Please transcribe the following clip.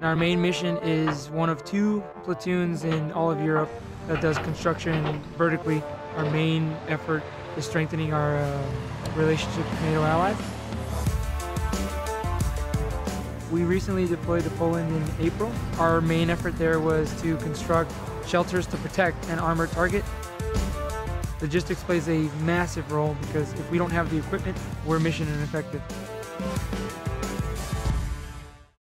Our main mission is one of two platoons in all of Europe that does construction vertically. Our main effort is strengthening our uh, relationship with NATO allies. We recently deployed to Poland in April. Our main effort there was to construct shelters to protect an armored target. Logistics plays a massive role because if we don't have the equipment, we're mission ineffective.